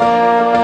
Música